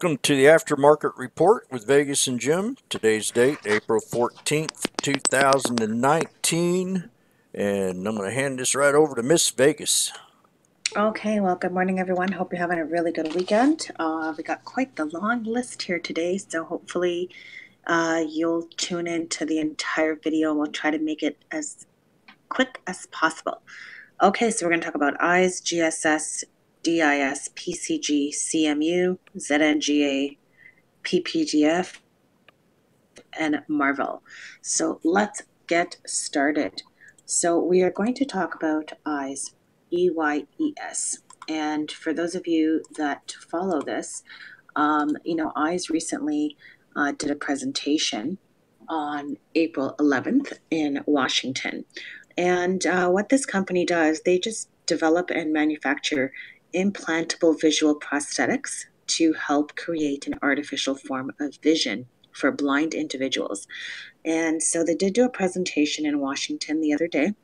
Welcome to the Aftermarket Report with Vegas and Jim. Today's date, April 14th, 2019. And I'm going to hand this right over to Miss Vegas. Okay, well, good morning, everyone. Hope you're having a really good weekend. Uh, we got quite the long list here today, so hopefully uh, you'll tune in to the entire video. We'll try to make it as quick as possible. Okay, so we're going to talk about eyes, GSS, DIS, PCG, CMU, ZNGA, PPDF, and Marvell. So let's get started. So we are going to talk about eyes, E-Y-E-S. And for those of you that follow this, um, you know, eyes recently uh, did a presentation on April 11th in Washington. And uh, what this company does, they just develop and manufacture implantable visual prosthetics to help create an artificial form of vision for blind individuals. And so they did do a presentation in Washington the other day.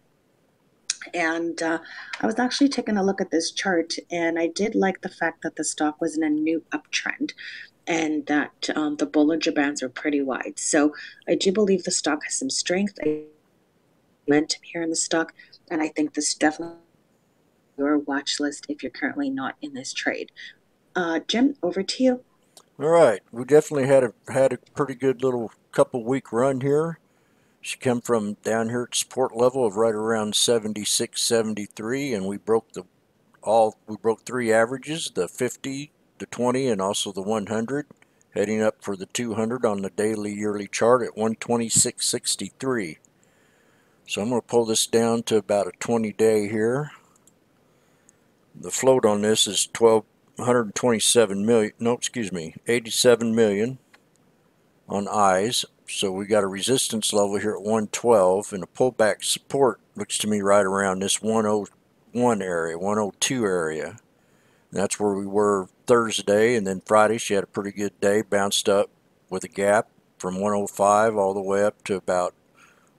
And uh, I was actually taking a look at this chart, and I did like the fact that the stock was in a new uptrend and that um, the Bollinger Bands are pretty wide. So I do believe the stock has some strength. Momentum here in the stock, and I think this definitely your watch list if you're currently not in this trade. Uh, Jim, over to you. All right, we definitely had a had a pretty good little couple week run here. She came from down here at support level of right around 76, 73, and we broke the all we broke three averages: the 50, the 20, and also the 100. Heading up for the 200 on the daily yearly chart at 126.63. So I'm going to pull this down to about a 20 day here the float on this is 12 127 million no excuse me 87 million on eyes. So we got a resistance level here at 112 and a pullback support looks to me right around this 101 area 102 area. And that's where we were Thursday and then Friday she had a pretty good day bounced up with a gap from 105 all the way up to about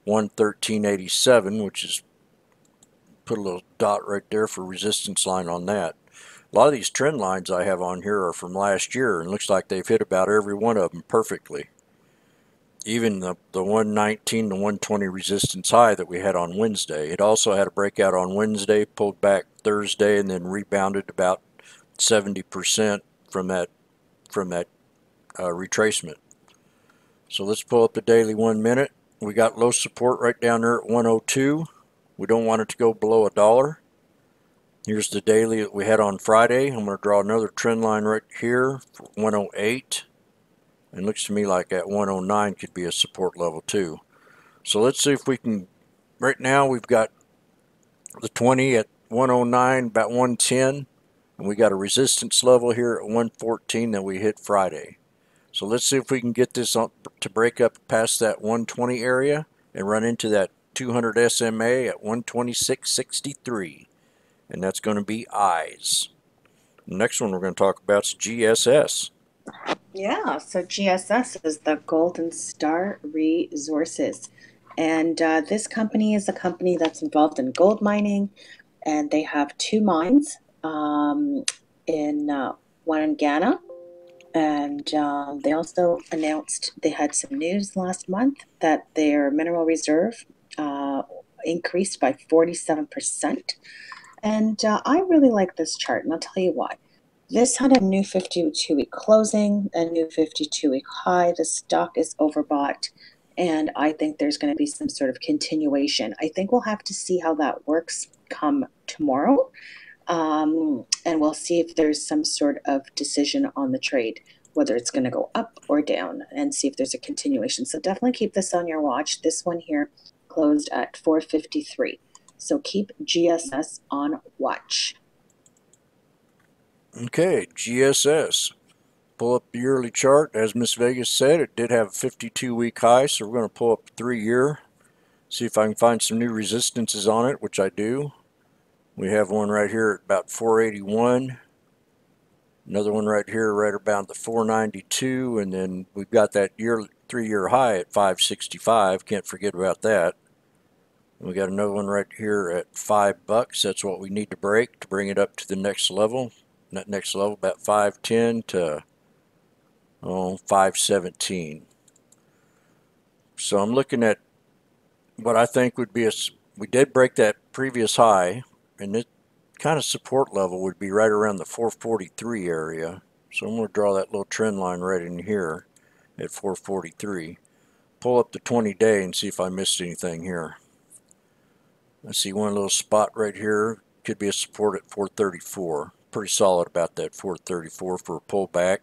113.87 which is put a little dot right there for resistance line on that. A lot of these trend lines I have on here are from last year and looks like they've hit about every one of them perfectly. Even the, the 119 to 120 resistance high that we had on Wednesday. It also had a breakout on Wednesday, pulled back Thursday, and then rebounded about 70% from that from that uh, retracement. So let's pull up the daily one minute. We got low support right down there at 102. We don't want it to go below a dollar. Here's the daily that we had on Friday. I'm going to draw another trend line right here for 108. And looks to me like at 109 could be a support level too. So let's see if we can, right now we've got the 20 at 109, about 110. And we got a resistance level here at 114 that we hit Friday. So let's see if we can get this to break up past that 120 area and run into that 200 SMA at 126.63 and that's going to be eyes. Next one we're going to talk about is GSS. Yeah, so GSS is the Golden Star Resources. And uh, this company is a company that's involved in gold mining, and they have two mines um, in uh, one in Ghana. And um, they also announced they had some news last month that their mineral reserve uh, increased by 47%. And uh, I really like this chart, and I'll tell you why. This had a new 52 week closing, a new 52 week high. The stock is overbought, and I think there's going to be some sort of continuation. I think we'll have to see how that works come tomorrow. Um, and we'll see if there's some sort of decision on the trade, whether it's going to go up or down, and see if there's a continuation. So definitely keep this on your watch. This one here closed at 453. So keep GSS on watch. Okay, GSS. Pull up the yearly chart. As Miss Vegas said, it did have a 52 week high, so we're going to pull up three year. See if I can find some new resistances on it, which I do. We have one right here at about 481. Another one right here, right around the 492, and then we've got that year three-year high at 565. Can't forget about that. We got another one right here at five bucks. That's what we need to break to bring it up to the next level. That next level about 510 to oh, 517. So I'm looking at what I think would be a, we did break that previous high, and it kind of support level would be right around the 443 area. So I'm going to draw that little trend line right in here at 443. Pull up the 20 day and see if I missed anything here. I see one little spot right here. Could be a support at 434. Pretty solid about that 434 for a pullback.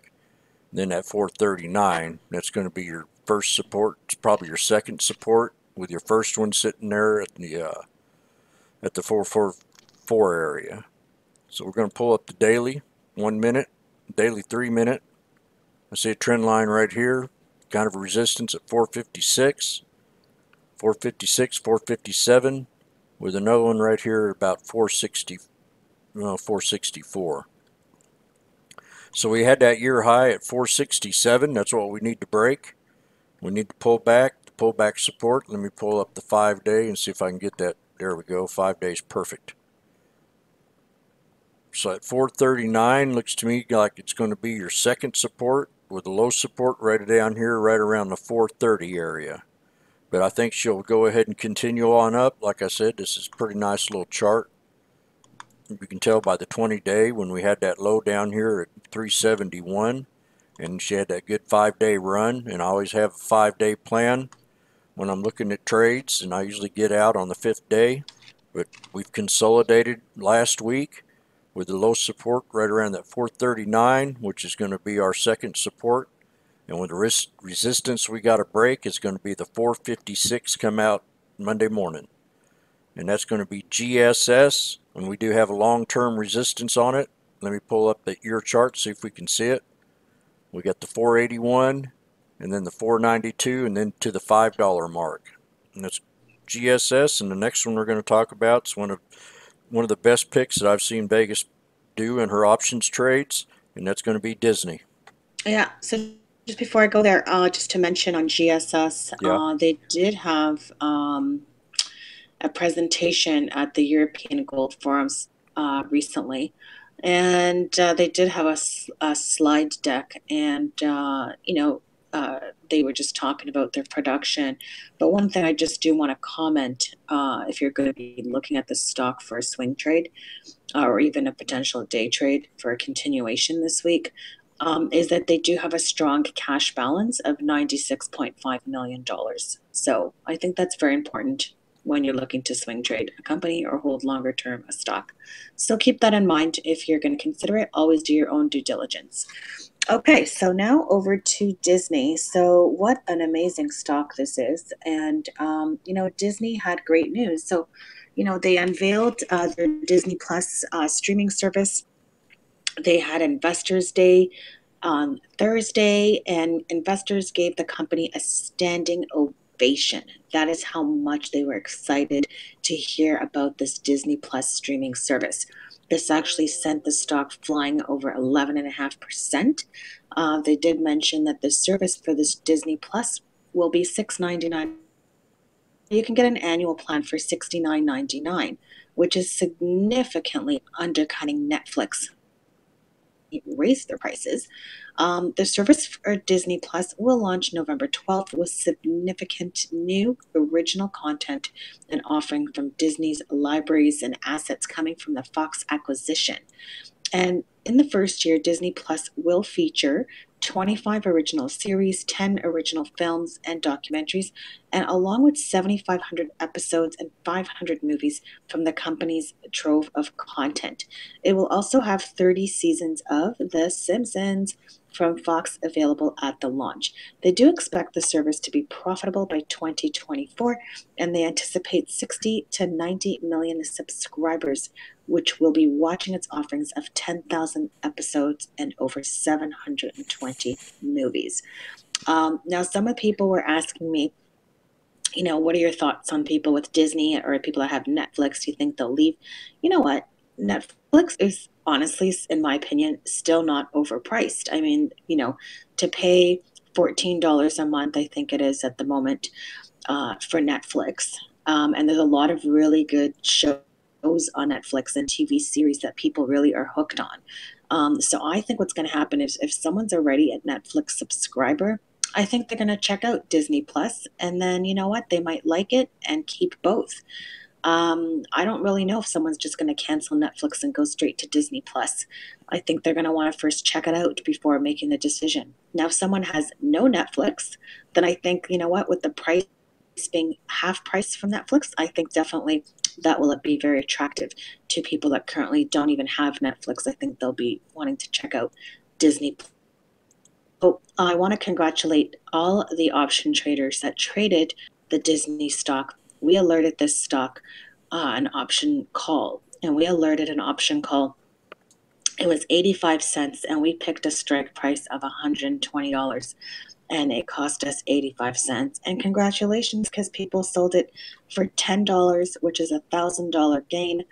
then at 439, that's going to be your first support. It's probably your second support with your first one sitting there at the uh, at the 444 area. So we're going to pull up the daily, one minute, daily three minute. I see a trend line right here, kind of a resistance at 456, 456, 457, with another one right here at about 460, well, 464. So we had that year high at 467. That's what we need to break. We need to pull back to pull back support. Let me pull up the five day and see if I can get that. There we go. Five days perfect. So at 439 looks to me like it's going to be your second support with a low support right down here right around the 430 area. But I think she'll go ahead and continue on up. Like I said, this is a pretty nice little chart. You can tell by the 20 day when we had that low down here at 371 and she had that good five day run and I always have a five day plan when I'm looking at trades, and I usually get out on the fifth day. But we've consolidated last week with the low support right around that 439, which is going to be our second support. And with the res resistance we got to break, is going to be the 456 come out Monday morning. And that's going to be GSS, and we do have a long-term resistance on it. Let me pull up the ear chart, see if we can see it. We got the 481, and then the 492 and then to the $5 mark. And that's GSS and the next one we're going to talk about is one of one of the best picks that I've seen Vegas do in her options trades and that's going to be Disney. Yeah, so just before I go there, uh, just to mention on GSS, yeah. uh, they did have um, a presentation at the European Gold Forums uh, recently and uh, they did have a, a, slide deck and uh, you know uh, they were just talking about their production. But one thing I just do want to comment uh, if you're going to be looking at the stock for a swing trade uh, or even a potential day trade for a continuation this week. Um, is that they do have a strong cash balance of $96.5 million. So I think that's very important when you're looking to swing trade a company or hold longer term a stock. So keep that in mind if you're going to consider it. Always do your own due diligence. Okay, so now over to Disney. So, what an amazing stock this is. And, um, you know, Disney had great news. So, you know, they unveiled uh, their Disney Plus uh, streaming service. They had Investors Day on Thursday, and investors gave the company a standing ovation. That is how much they were excited to hear about this Disney Plus streaming service. This actually sent the stock flying over 11.5%. Uh, they did mention that the service for this Disney Plus will be $6.99. You can get an annual plan for $69.99, which is significantly undercutting Netflix raise their prices. Um, the service for Disney Plus will launch November 12th with significant new original content and offering from Disney's libraries and assets coming from the Fox acquisition. And in the first year, Disney Plus will feature 25 original series, 10 original films and documentaries, and along with 7,500 episodes and 500 movies from the company's trove of content. It will also have 30 seasons of The Simpsons from Fox available at the launch. They do expect the service to be profitable by 2024, and they anticipate 60 to 90 million subscribers which will be watching its offerings of 10,000 episodes and over 720 movies. Um, now, some of the people were asking me, you know, what are your thoughts on people with Disney or people that have Netflix? Do you think they'll leave? You know what? Netflix is honestly, in my opinion, still not overpriced. I mean, you know, to pay $14 a month, I think it is at the moment uh, for Netflix. Um, and there's a lot of really good shows on Netflix and TV series that people really are hooked on. Um, so I think what's going to happen is if someone's already a Netflix subscriber, I think they're going to check out Disney Plus, and then you know what? They might like it and keep both. Um, I don't really know if someone's just going to cancel Netflix and go straight to Disney Plus. I think they're going to want to first check it out before making the decision. Now, if someone has no Netflix, then I think, you know what, with the price being half price from Netflix, I think definitely that will be very attractive to people that currently don't even have Netflix. I think they'll be wanting to check out Disney. Oh, I want to congratulate all the option traders that traded the Disney stock we alerted this stock uh, an option call, and we alerted an option call. It was 85 cents, and we picked a strike price of $120 and it cost us 85 cents. And congratulations, because people sold it for $10, which is a $1,000 gain,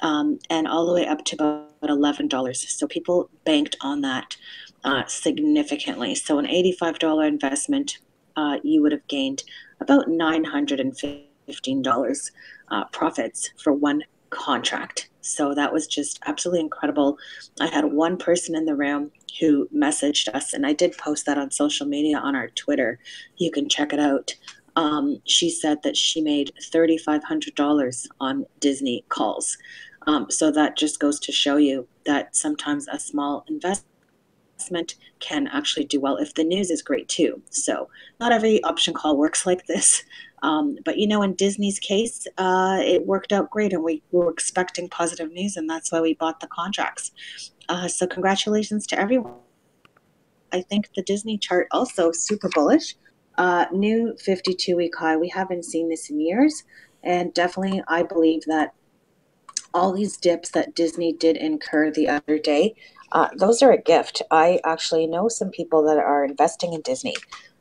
um, and all the way up to about $11. So people banked on that uh, significantly. So an $85 investment, uh, you would have gained about 950 $15 uh, profits for one contract. So that was just absolutely incredible. I had one person in the room who messaged us, and I did post that on social media on our Twitter. You can check it out. Um, she said that she made $3,500 on Disney calls. Um, so that just goes to show you that sometimes a small investment can actually do well if the news is great too. So not every option call works like this. Um, but you know, in Disney's case, uh, it worked out great, and we, we, were expecting positive news, and that's why we bought the contracts. Uh, so, congratulations to everyone. I think the Disney chart also super bullish. Uh, new 52 week high. We haven't seen this in years, and definitely, I believe that all these dips that Disney did incur the other day, uh, those are a gift. I actually know some people that are investing in Disney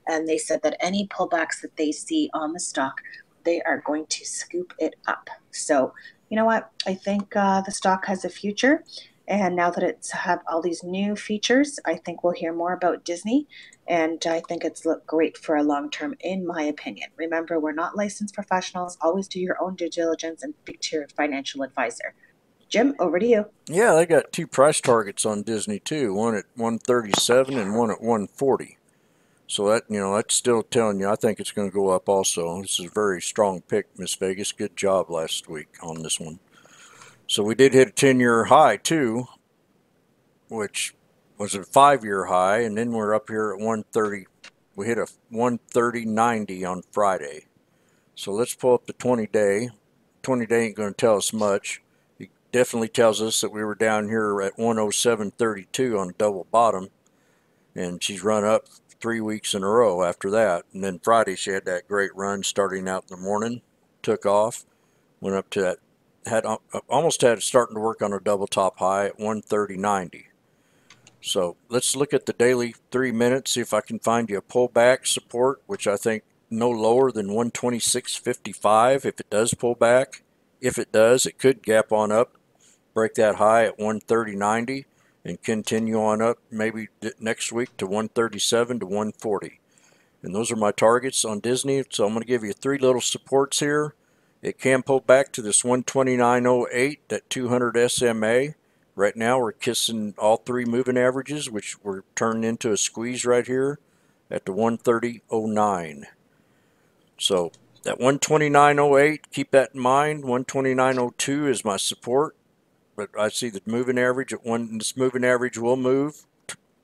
and they said that any pullbacks that they see on the stock, they are going to scoop it up. So, you know what? I think uh, the stock has a future. And now that it's have all these new features, I think we'll hear more about Disney. And I think it's look great for a long term, in my opinion. Remember, we're not licensed professionals. Always do your own due diligence and speak to your financial advisor. Jim, over to you. Yeah, they got two price targets on Disney too. One at 137 and one at 140. So that you know, that's still telling you. I think it's going to go up. Also, this is a very strong pick, Miss Vegas. Good job last week on this one. So we did hit a ten-year high too, which was a five-year high, and then we're up here at 130. We hit a 130.90 on Friday. So let's pull up the 20-day. 20-day ain't going to tell us much. It definitely tells us that we were down here at 107.32 on a double bottom, and she's run up three weeks in a row after that. And then Friday she had that great run starting out in the morning, took off, went up to that, had uh, almost had it, starting to work on a double top high at 130.90. So let's look at the daily three minutes, see if I can find you a pullback support, which I think no lower than 126.55 if it does pull back. If it does, it could gap on up, break that high at 130.90 and continue on up maybe next week to 137 to 140. And those are my targets on Disney. So I'm going to give you three little supports here. It can pull back to this 129.08, that 200 SMA. Right now we're kissing all three moving averages, which we're turning into a squeeze right here at the 130.09. So that 129.08, keep that in mind. 129.02 is my support but I see the moving average at one. This moving average will move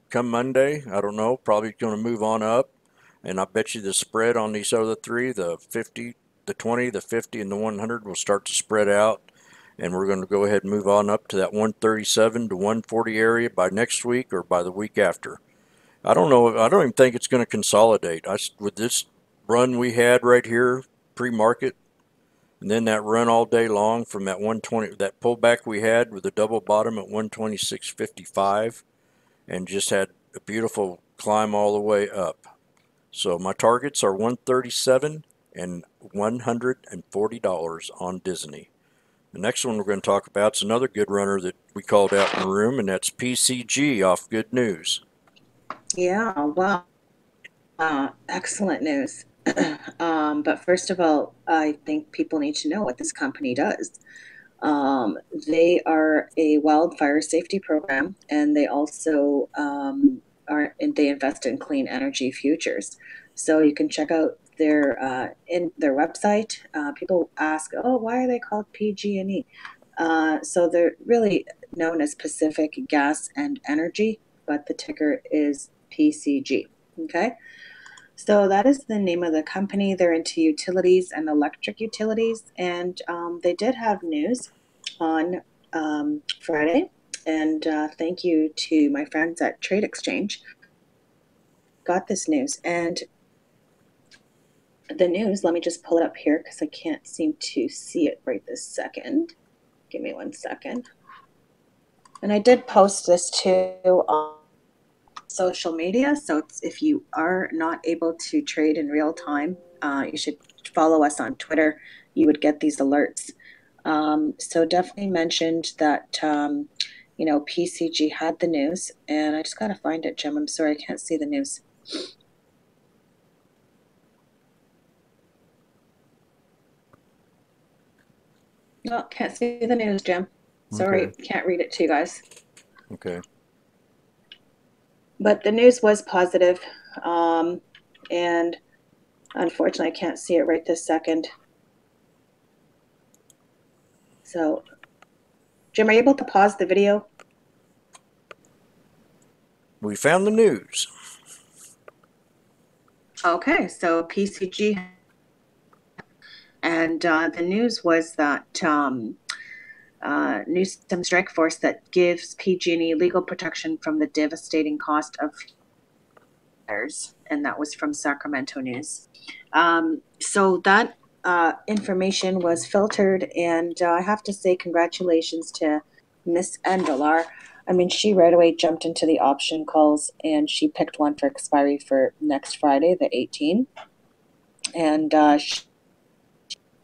come Monday. I don't know. Probably going to move on up, and I bet you the spread on these other three, the 50, the 20, the 50, and the 100, will start to spread out. And we're going to go ahead and move on up to that 137 to 140 area by next week or by the week after. I don't know. I don't even think it's going to consolidate. I, with this run we had right here pre-market, and then that run all day long from that 120, that pullback we had with the double bottom at 126.55 and just had a beautiful climb all the way up. So my targets are 137 and $140 on Disney. The next one we're going to talk about is another good runner that we called out in the room, and that's PCG off Good News. Yeah, well, Uh, excellent news. um, but first of all, I think people need to know what this company does. Um, they are a wildfire safety program, and they also um, are they invest in clean energy futures. So you can check out their uh, in their website. Uh, people ask, "Oh, why are they called PG&E?" Uh, so they're really known as Pacific Gas and Energy, but the ticker is PCG. Okay. So that is the name of the company. They're into utilities and electric utilities, and um, they did have news on um, Friday. And uh, thank you to my friends at Trade Exchange. Got this news, and the news. Let me just pull it up here because I can't seem to see it right this second. Give me one second. And I did post this too on social media. So if you are not able to trade in real time, uh, you should follow us on Twitter. You would get these alerts. Um, so definitely mentioned that, um, you know, PCG had the news, and I just got to find it, Jim. I'm sorry, I can't see the news. No, can't see the news, Jim. Sorry, Okay. can't read it to you guys. Okay. But the news was positive, um, and unfortunately, I can't see it right this second. So, Jim, are you able to pause the video? We found the news. Okay, so PCG, and uh, the news was that um, uh, Newsom Strike Force that gives PG&E legal protection from the devastating cost of fires, and that was from Sacramento News. Um, so that uh, information was filtered, and uh, I have to say congratulations to Miss Endelar. I mean, she right away jumped into the option calls, and she picked one for expiry for next Friday, the 18th, and uh, she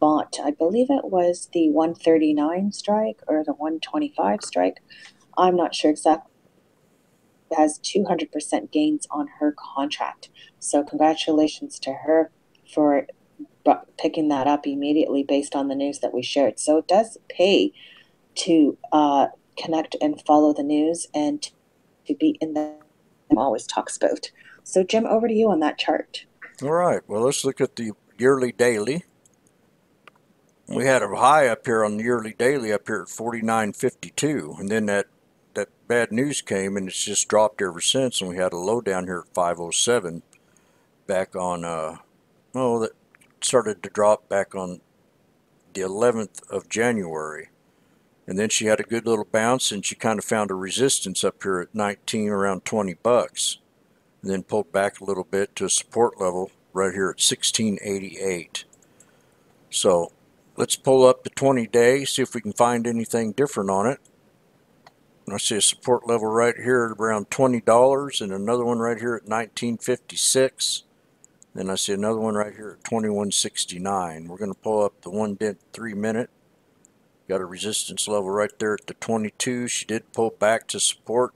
bought, I believe it was the 139 strike or the 125 strike. I'm not sure exactly. Has 200% gains on her contract. So, congratulations to her for picking that up immediately based on the news that we shared. So, it does pay to uh, connect and follow the news and to be in the always talks about. So, Jim, over to you on that chart. All right. Well, let's look at the yearly daily. We had a high up here on the yearly daily up here at 49.52, and then that that bad news came and it's just dropped ever since. And we had a low down here at 507, back on uh, oh that started to drop back on the 11th of January. And then she had a good little bounce and she kind of found a resistance up here at 19 around 20 bucks. And then pulled back a little bit to a support level right here at 1688. So let's pull up the 20 day, see if we can find anything different on it. I see a support level right here at around $20 and another one right here at 1956. Then I see another one right here at 2169. We're going to pull up the one dent three minute. Got a resistance level right there at the 22. She did pull back to support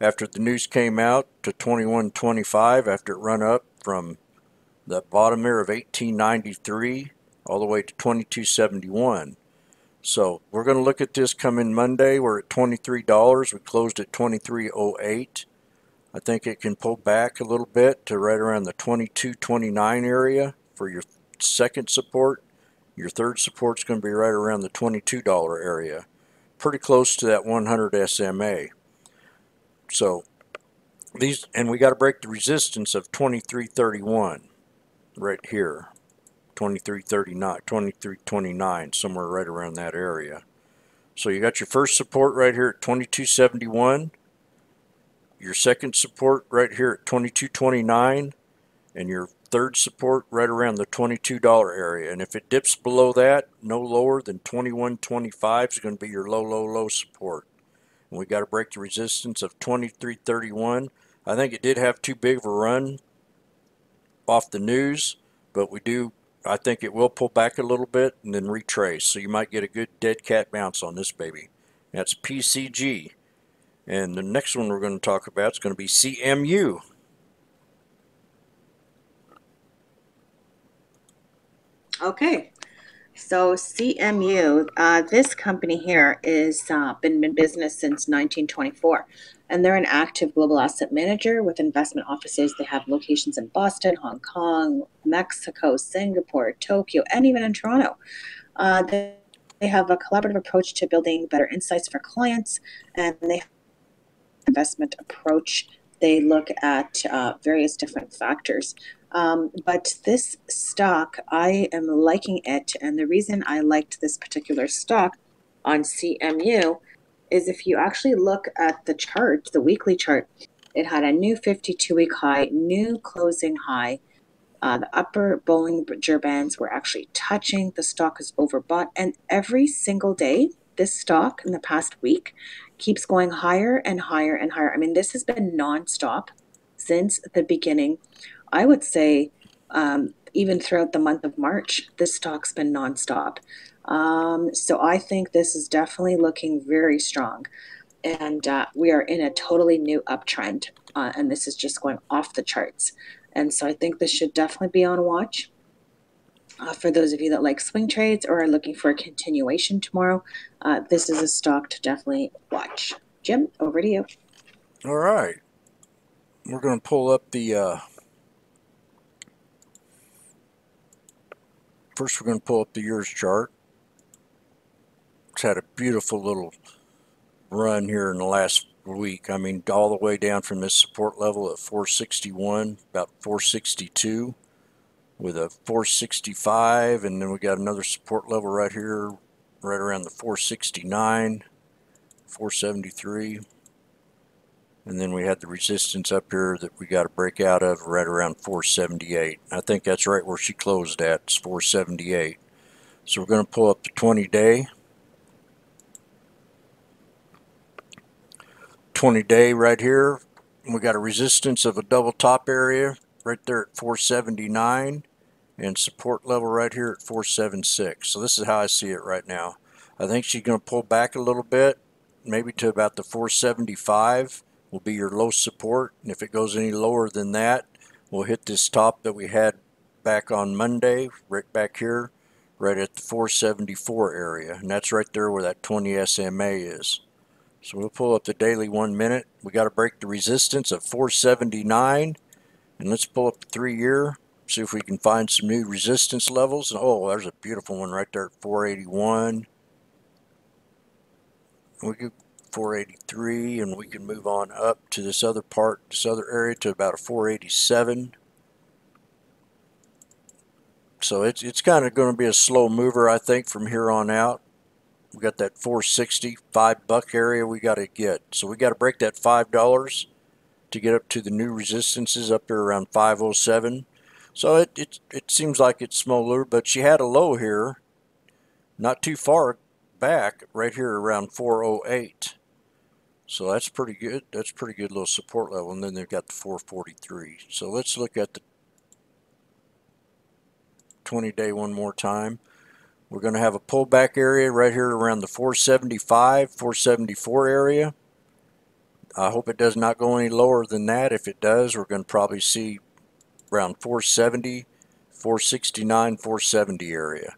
after the news came out to 2125 after it run up from the bottom there of 1893 all the way to 2271. So we're going to look at this coming Monday. We're at $23. We closed at 2308. I think it can pull back a little bit to right around the 2229 area for your second support. Your third support's going to be right around the $22 area. Pretty close to that 100 SMA. So these and we got to break the resistance of 2331 right here. 2339, 2329, somewhere right around that area. So you got your first support right here at 2271, your second support right here at 2229, and your third support right around the $22 area. And if it dips below that, no lower than 2125 is going to be your low, low, low support. And we got to break the resistance of 2331. I think it did have too big of a run off the news, but we do I think it will pull back a little bit and then retrace. So you might get a good dead cat bounce on this baby. That's PCG. And the next one we're going to talk about is going to be CMU. Okay. So CMU, uh, this company here is uh, been in business since 1924, and they're an active global asset manager with investment offices. They have locations in Boston, Hong Kong, Mexico, Singapore, Tokyo, and even in Toronto. Uh, they, they have a collaborative approach to building better insights for clients, and they investment approach. They look at uh, various different factors. Um, but this stock, I am liking it. And the reason I liked this particular stock on CMU is if you actually look at the chart, the weekly chart, it had a new 52 week high, new closing high. Uh, the upper Bollinger Bands were actually touching. The stock is overbought. And every single day, this stock in the past week keeps going higher and higher and higher. I mean, this has been nonstop since the beginning I would say um, even throughout the month of March, this stock's been nonstop. Um, so I think this is definitely looking very strong. And uh, we are in a totally new uptrend. Uh, and this is just going off the charts. And so I think this should definitely be on watch. Uh, for those of you that like swing trades or are looking for a continuation tomorrow, uh, this is a stock to definitely watch. Jim, over to you. All right. We're going to pull up the uh, First, we're going to pull up the years chart. It's had a beautiful little run here in the last week. I mean, all the way down from this support level at 461, about 462, with a 465, and then we got another support level right here, right around the 469, 473. And then we had the resistance up here that we got to break out of right around 478. I think that's right where she closed at, it's 478. So we're going to pull up the 20 day. 20 day right here. We got a resistance of a double top area right there at 479 and support level right here at 476. So this is how I see it right now. I think she's going to pull back a little bit, maybe to about the 475 will be your low support. And if it goes any lower than that, we'll hit this top that we had back on Monday, right back here, right at the 474 area. And that's right there where that 20 SMA is. So we'll pull up the daily one minute. We got to break the resistance of 479. And let's pull up the three year, see if we can find some new resistance levels. Oh, there's a beautiful one right there at 481. We could 483 and we can move on up to this other part, this other area to about a 487. So it's, it's kind of going to be a slow mover, I think, from here on out. We got that 465 buck area we got to get. So we got to break that $5 to get up to the new resistances up there around 507. So it, it, it seems like it's smaller, but she had a low here, not too far back, right here around 408. So that's pretty good. That's pretty good little support level. And then they've got the 443. So let's look at the 20 day one more time. We're going to have a pullback area right here around the 475, 474 area. I hope it does not go any lower than that. If it does, we're going to probably see around 470, 469, 470 area.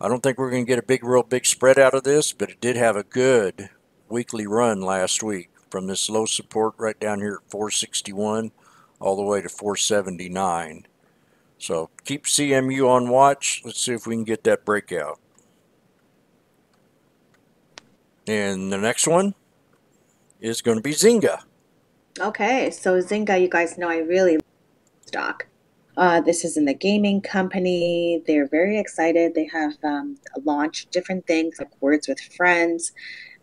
I don't think we're going to get a big, real big spread out of this, but it did have a good weekly run last week from this low support right down here at 461 all the way to 479. So keep CMU on watch. Let's see if we can get that breakout. And the next one is going to be Zynga. Okay, so Zynga, you guys know I really stock. Uh, this is in the gaming company. They're very excited. They have um, launched different things like Words with Friends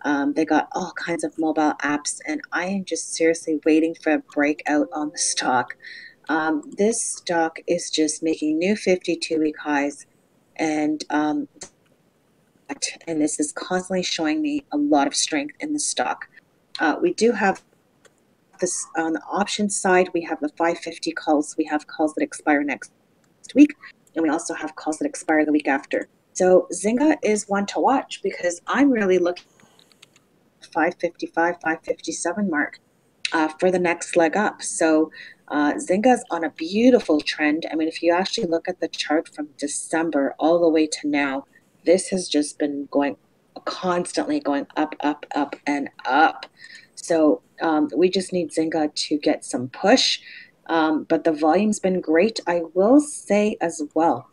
um, they got all kinds of mobile apps, and I am just seriously waiting for a breakout on the stock. Um, this stock is just making new 52 week highs, and um, and this is constantly showing me a lot of strength in the stock. Uh, we do have this on the option side. We have the 550 calls. We have calls that expire next week, and we also have calls that expire the week after. So Zynga is one to watch because I'm really looking 555, 557 mark uh, for the next leg up. So uh, Zynga's on a beautiful trend. I mean, if you actually look at the chart from December all the way to now, this has just been going constantly going up, up, up, and up. So um, we just need Zynga to get some push. Um, but the volume's been great. I will say as well,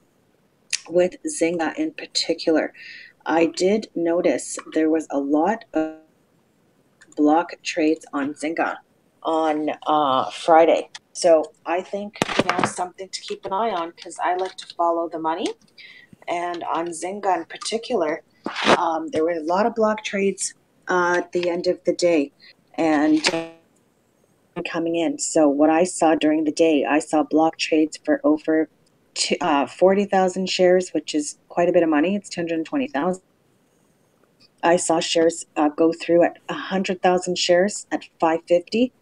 with Zynga in particular, I did notice there was a lot of block trades on Zynga on uh, Friday. So I think you know something to keep an eye on because I like to follow the money. And on Zynga in particular, um, there were a lot of block trades uh, at the end of the day, and coming in. So what I saw during the day, I saw block trades for over uh, 40,000 shares, which is quite a bit of money. It's 220,000. I saw shares uh, go through at 100,000 shares at 550.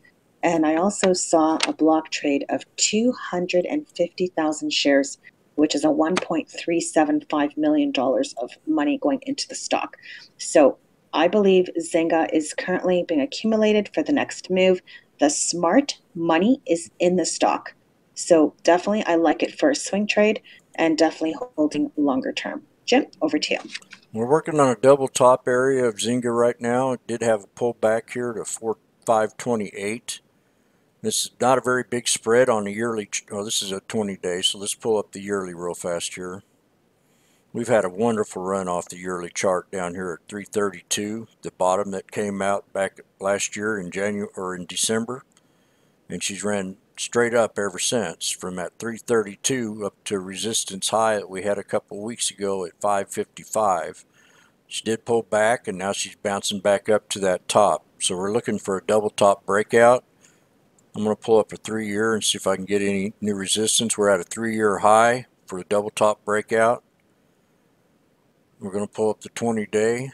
And I also saw a block trade of 250,000 shares, which is a $1.375 million of money going into the stock. So I believe Zynga is currently being accumulated for the next move. The smart money is in the stock. So definitely, I like it for a swing trade and definitely holding longer term. Jim, over to you. We're working on a double top area of Zynga right now. It did have a pullback here to 4528. This is not a very big spread on the yearly. Oh, this is a 20 day, so let's pull up the yearly real fast here. We've had a wonderful run off the yearly chart down here at 332, the bottom that came out back last year in January or in December, and she's ran straight up ever since from that 332 up to resistance high that we had a couple weeks ago at 555. She did pull back and now she's bouncing back up to that top. So we're looking for a double top breakout. I'm going to pull up a three year and see if I can get any new resistance. We're at a three year high for a double top breakout. We're going to pull up the 20 day,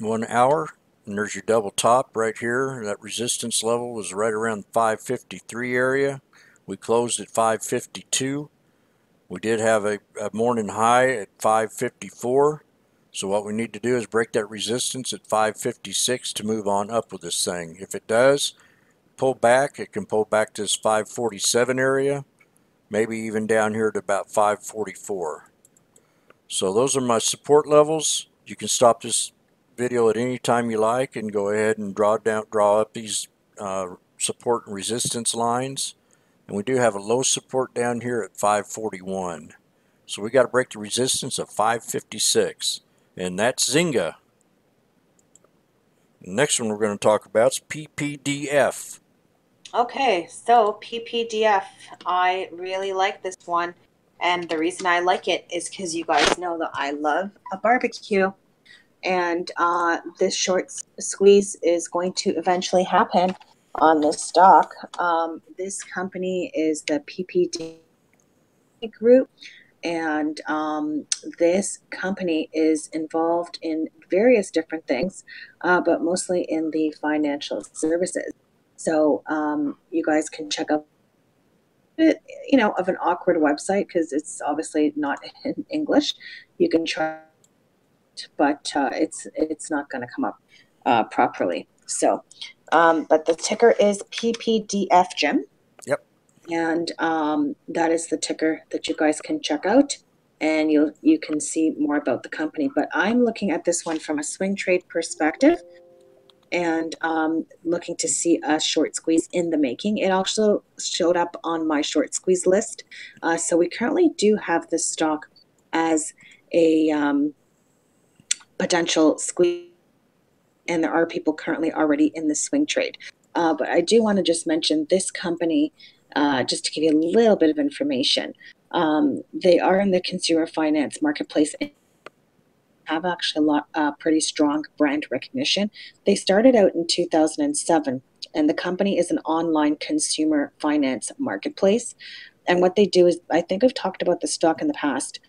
one hour, and there's your double top right here. That resistance level was right around 553 area. We closed at 552. We did have a, a morning high at 554. So what we need to do is break that resistance at 556 to move on up with this thing. If it does, pull back. It can pull back to this 547 area, maybe even down here to about 544. So those are my support levels. You can stop this video at any time you like and go ahead and draw down, draw up these uh, support and resistance lines. And we do have a low support down here at 541. So we got to break the resistance of 556. And that's Zynga. The next one we're going to talk about is PPDF. Okay, so PPDF, I really like this one. And the reason I like it is because you guys know that I love a barbecue. And uh, this short squeeze is going to eventually happen on this stock. Um, this company is the PPD Group. And um, this company is involved in various different things, uh, but mostly in the financial services. So um, you guys can check out bit, you know, of an awkward website because it's obviously not in English. You can try, but uh, it's it's not going to come up uh, properly. So, um, but the ticker is PPDF Jim. Yep. And um, that is the ticker that you guys can check out, and you you can see more about the company. But I'm looking at this one from a swing trade perspective and um, looking to see a short squeeze in the making. It also showed up on my short squeeze list. Uh, so we currently do have this stock as a um, potential squeeze, and there are people currently already in the swing trade. Uh, but I do want to just mention this company, uh, just to give you a little bit of information. Um, they are in the consumer finance marketplace and have actually a lot, uh, pretty strong brand recognition. They started out in 2007, and the company is an online consumer finance marketplace. And what they do is, I think I've talked about the stock in the past,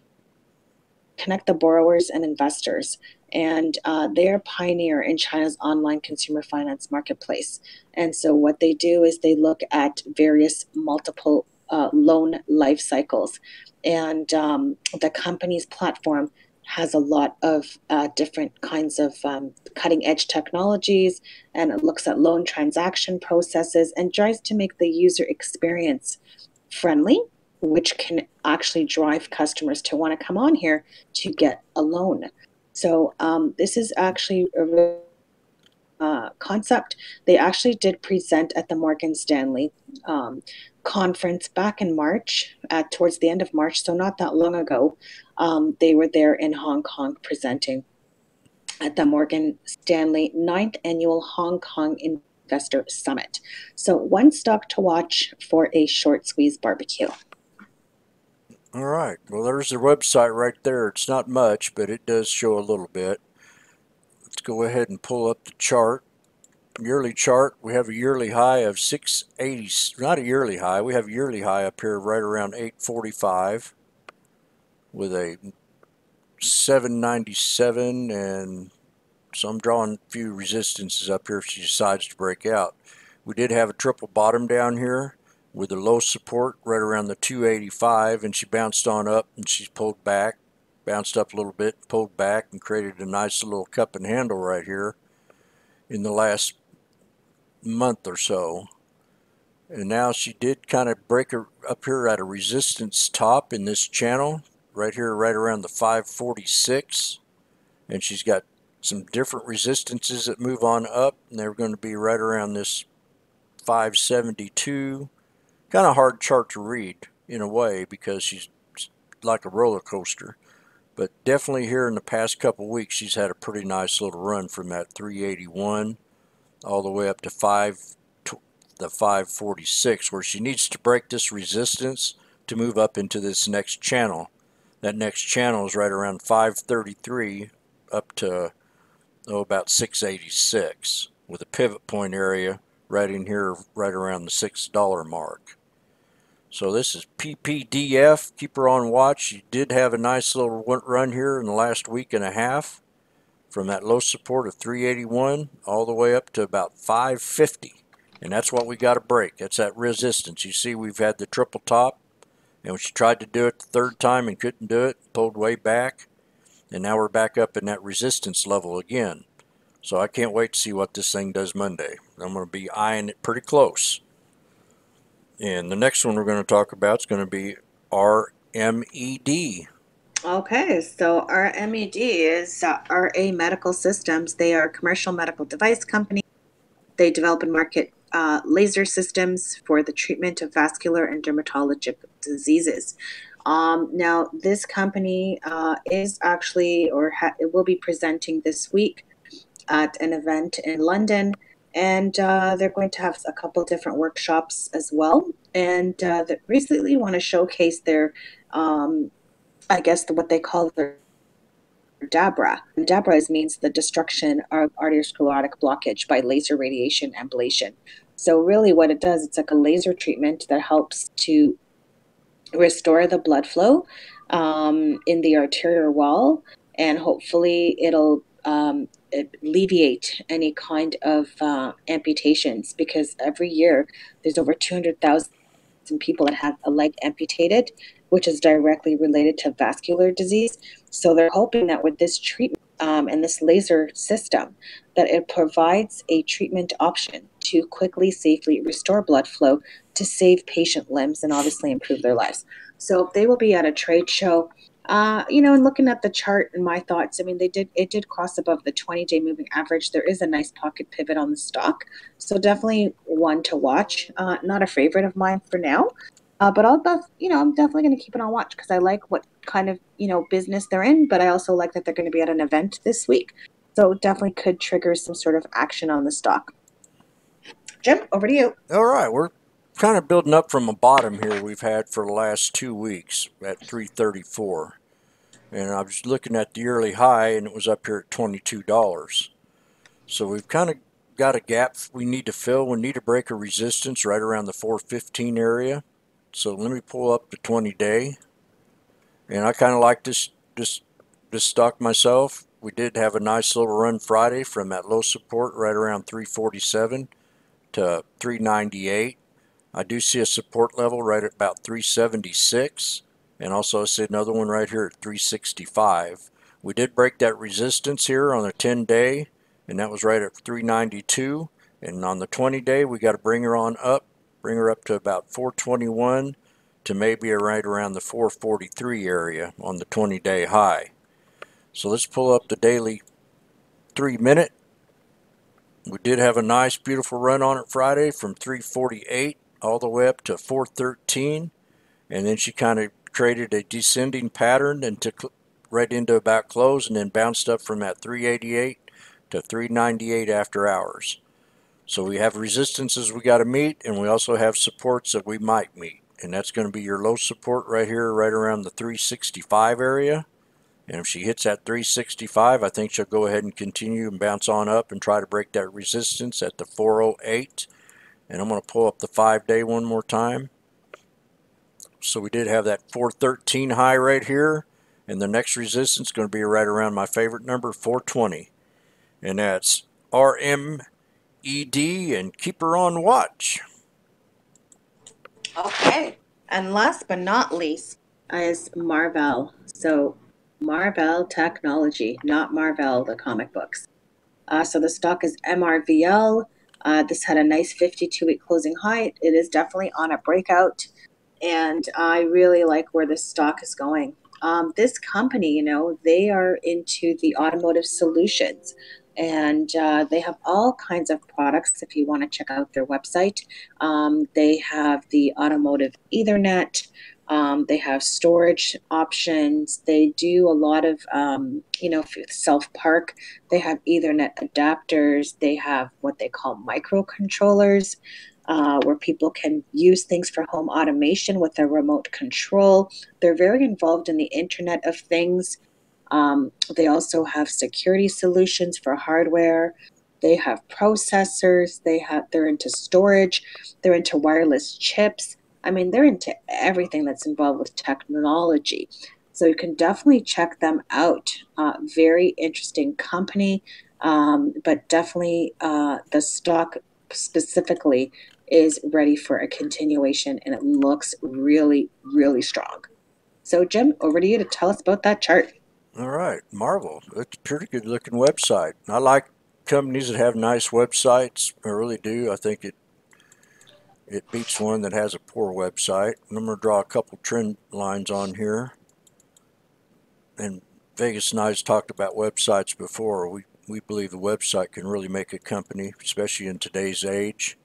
connect the borrowers and investors. And uh, they're a pioneer in China's online consumer finance marketplace. And so, what they do is they look at various multiple uh, loan life cycles. And um, the company's platform has a lot of uh, different kinds of um, cutting edge technologies and it looks at loan transaction processes and tries to make the user experience friendly which can actually drive customers to want to come on here to get a loan. So um, this is actually a uh, concept. They actually did present at the Morgan Stanley um, conference back in March, at, towards the end of March, so not that long ago. Um, they were there in Hong Kong presenting at the Morgan Stanley 9th Annual Hong Kong Investor Summit. So, one stock to watch for a short squeeze barbecue. All right. Well, there's the website right there. It's not much, but it does show a little bit. Let's go ahead and pull up the chart. Yearly chart, we have a yearly high of 680, not a yearly high, we have a yearly high up here right around 845 with a 797 and so I'm drawing a few resistances up here if she decides to break out. We did have a triple bottom down here with a low support right around the 285 and she bounced on up and she's pulled back bounced up a little bit pulled back and created a nice little cup and handle right here in the last month or so. And now she did kind of break her up here at a resistance top in this channel right here right around the 546 and she's got some different resistances that move on up and they're going to be right around this 572 kind of hard chart to read in a way because she's like a roller coaster. But definitely here in the past couple weeks, she's had a pretty nice little run from that 381 all the way up to 5 the 546 where she needs to break this resistance to move up into this next channel. That next channel is right around 533 up to oh, about 686 with a pivot point area right in here right around the $6 mark. So this is PPDF. Keep her on watch. She did have a nice little run here in the last week and a half from that low support of 381 all the way up to about 550. And that's what we got to break. That's that resistance. You see we've had the triple top and she tried to do it the third time and couldn't do it, pulled way back. And now we're back up in that resistance level again. So I can't wait to see what this thing does Monday. I'm going to be eyeing it pretty close. And the next one we're going to talk about is going to be RMED. Okay, so RMED is RA Medical Systems. They are a commercial medical device company. They develop and market uh, laser systems for the treatment of vascular and dermatologic diseases. Um, now, this company uh, is actually, or ha- it will be presenting this week at an event in London. And uh, they're going to have a couple different workshops as well. And uh, recently want to showcase their, um, I guess, what they call their DABRA. DABRA means the destruction of arteriosclerotic blockage by laser radiation ablation. So really what it does, it's like a laser treatment that helps to restore the blood flow um, in the arterial wall and hopefully it'll um, alleviate any kind of uh, amputations because every year there's over 200,000 people that have a leg amputated, which is directly related to vascular disease. So they're hoping that with this treatment um, and this laser system, that it provides a treatment option to quickly, safely restore blood flow to save patient limbs and obviously improve their lives. So they will be at a trade show uh, you know, and looking at the chart and my thoughts, I mean, they did it did cross above the 20-day moving average. There is a nice pocket pivot on the stock, so definitely one to watch. Uh, not a favorite of mine for now, uh, but I'll, you know, I'm definitely going to keep it on watch because I like what kind of you know business they're in, but I also like that they're going to be at an event this week, so definitely could trigger some sort of action on the stock. Jim, over to you. All right, we're kind of building up from a bottom here we've had for the last two weeks at 334 and I was looking at the yearly high and it was up here at $22 so we've kind of got a gap we need to fill. We need to break a resistance right around the 415 area. So let me pull up the 20 day. And I kind of like this this this stock myself. We did have a nice little run Friday from that low support right around 347 to 398 I do see a support level right at about 376 and also I see another one right here at 365. We did break that resistance here on the 10 day and that was right at 392 and on the 20 day we got to bring her on up bring her up to about 421 to maybe right around the 443 area on the 20 day high. So let's pull up the daily three minute. We did have a nice beautiful run on it Friday from 348 all the way up to 413 and then she kind of created a descending pattern and took right into about close and then bounced up from that 388 to 398 after hours. So we have resistances we got to meet and we also have supports that we might meet. And that's going to be your low support right here, right around the 365 area. And if she hits that 365, I think she'll go ahead and continue and bounce on up and try to break that resistance at the 408. And I'm going to pull up the five day one more time. So we did have that 413 high right here. And the next resistance is going to be right around my favorite number, 420. And that's RMED and keep her on watch. Okay. And last but not least is Marvell. So Marvell Technology, not Marvel, the comic books. Uh, so the stock is MRVL. Uh, this had a nice 52 week closing high. It is definitely on a breakout. And I really like where this stock is going. Um, this company, you know, they are into the automotive solutions and uh, they have all kinds of products if you want to check out their website. Um, they have the automotive Ethernet. Um, they have storage options. They do a lot of, um, you know, self park. They have Ethernet adapters. They have what they call microcontrollers, uh, where people can use things for home automation with a remote control. They're very involved in the Internet of Things. Um, they also have security solutions for hardware. They have processors. They have they're into storage. They're into wireless chips. I mean, they're into everything that's involved with technology. So you can definitely check them out. Uh, very interesting company, um, but definitely uh, the stock specifically is ready for a continuation and it looks really, really strong. So, Jim, over to you to tell us about that chart. All right, Marvell. It's a pretty good looking website. I like companies that have nice websites. I really do. I think it it beats one that has a poor website. I'm going to draw a couple trend lines on here. And Vegas and I have talked about websites before. We, we believe the website can really make a company, especially in today's age.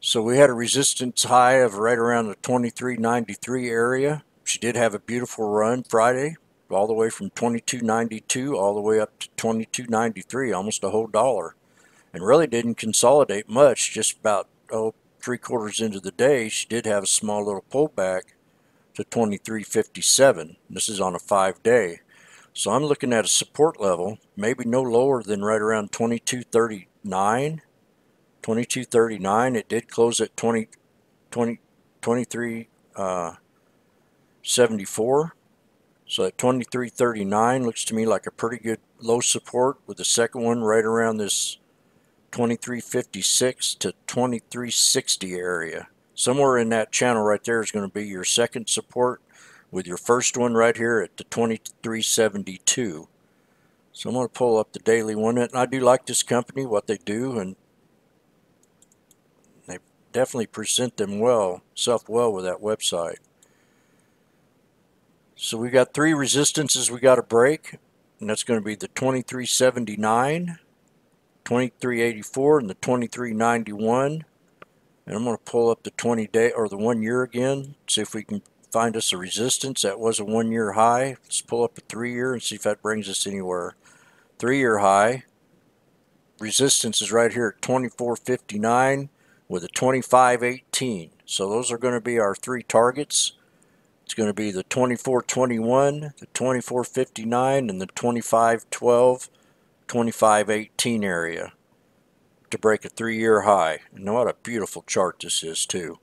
So we had a resistance high of right around the 2393 area. She did have a beautiful run Friday, all the way from 2292 all the way up to 2293, almost a whole dollar. And really didn't consolidate much, just about oh, three quarters into the day, she did have a small little pullback to 2357. This is on a five day. So I'm looking at a support level, maybe no lower than right around 2239. 2239. It did close at 20, 20 23 uh, 74. So at 2339 looks to me like a pretty good low support with the second one right around this 2356 to 2360 area. Somewhere in that channel right there is going to be your second support with your first one right here at the 2372. So I'm going to pull up the daily one. And I do like this company, what they do, and they definitely present them well, self well with that website. So we got three resistances we got to break, and that's going to be the 2379, 2384 and the 2391 and I'm going to pull up the 20 day or the one year again see if we can find us a resistance that was a one year high. Let's pull up a three year and see if that brings us anywhere. Three year high. Resistance is right here at 2459 with a 2518 so those are going to be our three targets. It's going to be the 2421 the 2459 and the 2512 2518 area to break a three-year high. And what a beautiful chart this is too.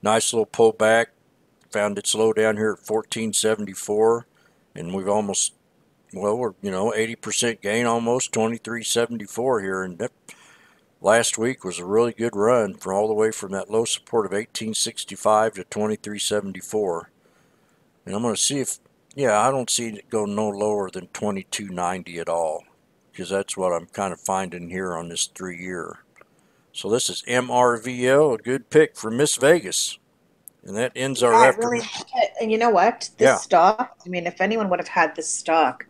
Nice little pullback. Found its low down here at 1474 and we've almost well we're you know 80% gain almost 2374 here and that last week was a really good run for all the way from that low support of 1865 to 2374 and I'm going to see if yeah I don't see it go no lower than 2290 at all because that's what I'm kind of finding here on this three year. So this is MRVL, a good pick for Miss Vegas. And that ends our Yeah, it after. really, and you know what? This Yeah. stock, I mean, if anyone would have had this stock,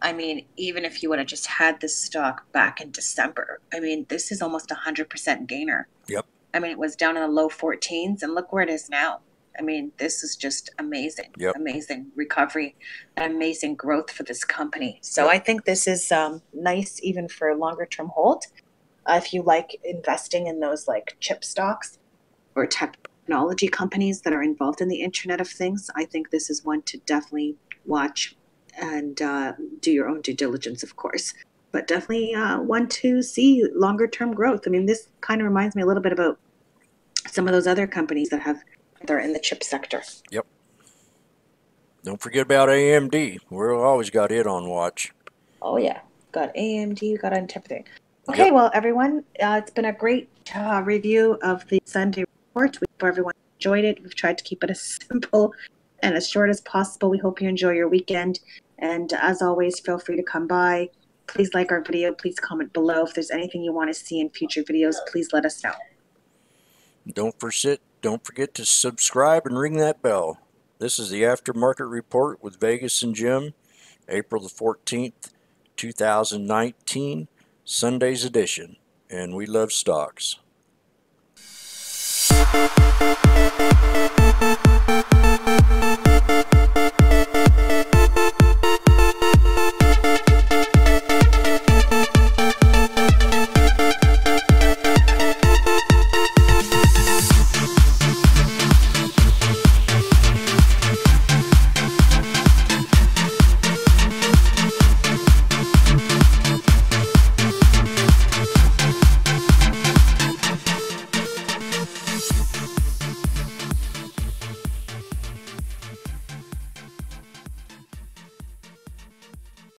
I mean, even if you would have just had this stock back in December, I mean, this is almost a hundred percent gainer. Yep. I mean, it was down in the low 14s, and look where it is now. I mean, this is just amazing. Yep. Amazing recovery, amazing growth for this company. So Yep. I think this is um, nice even for longer term hold. Uh, if you like investing in those like chip stocks or technology companies that are involved in the Internet of Things, I think this is one to definitely watch and uh, do your own due diligence, of course. But definitely uh, one to see longer term growth. I mean, this kind of reminds me a little bit about some of those other companies that have that are in the chip sector. Yep. Don't forget about AMD. We've always got it on watch. Oh yeah, got AMD, got on everything. Okay, Yep. well, everyone, uh, it's been a great uh, review of the Sunday report. We hope everyone enjoyed it. We've tried to keep it as simple and as short as possible. We hope you enjoy your weekend. And as always, feel free to come by. Please like our video. Please comment below. If there's anything you want to see in future videos, please let us know. Don't forget, don't forget to subscribe and ring that bell. This is the aftermarket report with Vegas and Jim, April the 14th, 2019, Sunday's edition. And we love stocks.